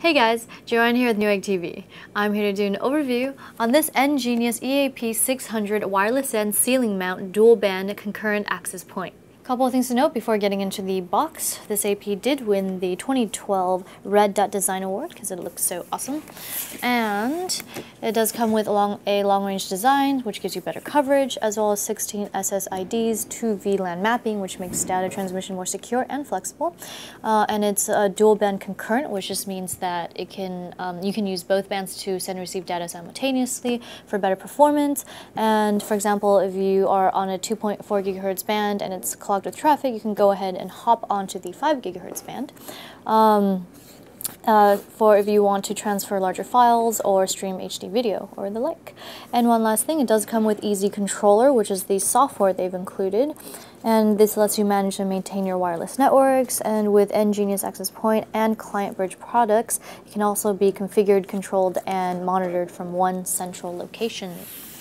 Hey guys, Joanne here with Newegg TV. I'm here to do an overview on this EnGenius EAP 600 wireless-N ceiling mount dual band concurrent access point. Couple of things to note before getting into the box. This AP did win the 2012 Red Dot Design Award because it looks so awesome. And it does come with a long, a long range design, which gives you better coverage, as well as 16 SSIDs, 2 VLAN mapping, which makes data transmission more secure and flexible. Uh, and it's a dual band concurrent, which just means that it can um, you can use both bands to send and receive data simultaneously for better performance. And for example, if you are on a 2.4 gigahertz band and it's clogged with traffic, you can go ahead and hop onto the 5 gigahertz band. Um, uh, for if you want to transfer larger files or stream HD video or the like. And one last thing, it does come with EZ Controller, which is the software they've included. And this lets you manage and maintain your wireless networks. And with EnGenius Access Point and Client Bridge products, it can also be configured, controlled, and monitored from one central location.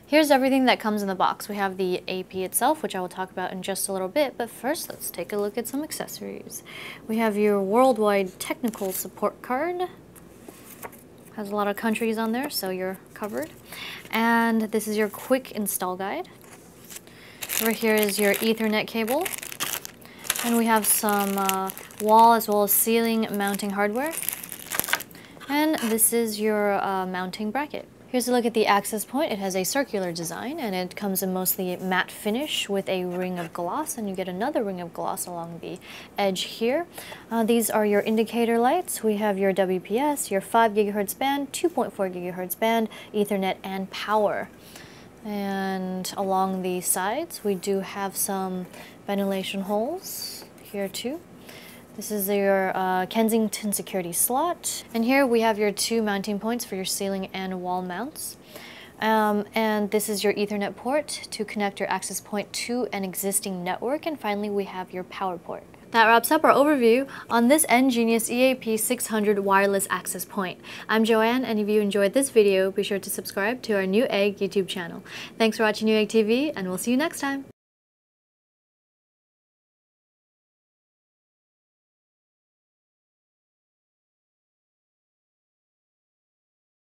Here's everything that comes in the box. We have the AP itself, which I will talk about in just a little bit, but first let's take a look at some accessories. We have your worldwide technical support card. Has a lot of countries on there, so you're covered. And this is your quick install guide. Over here is your ethernet cable. And we have some uh, wall as well as ceiling mounting hardware. And this is your uh, mounting bracket. Here's a look at the access point. It has a circular design and it comes in mostly matte finish with a ring of gloss and you get another ring of gloss along the edge here. Uh, these are your indicator lights. We have your WPS, your 5 gigahertz band, 2.4 gigahertz band, Ethernet, and power. And along the sides, we do have some ventilation holes here too. This is your uh, Kensington security slot. And here we have your two mounting points for your ceiling and wall mounts. Um, and this is your Ethernet port to connect your access point to an existing network. And finally, we have your power port. That wraps up our overview on this EnGenius EAP 600 wireless access point. I'm Joanne, and if you enjoyed this video, be sure to subscribe to our Newegg YouTube channel. Thanks for watching Newegg TV, and we'll see you next time.